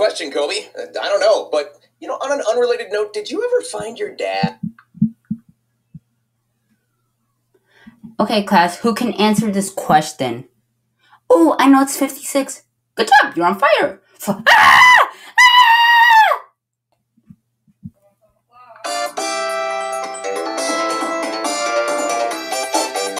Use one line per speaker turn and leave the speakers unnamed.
Question, Kobe. I don't know, but you know, on an unrelated note, did you ever find your dad?
Okay, class, who can answer this question? Oh, I know it's 56. Good job, you're on fire. Ah!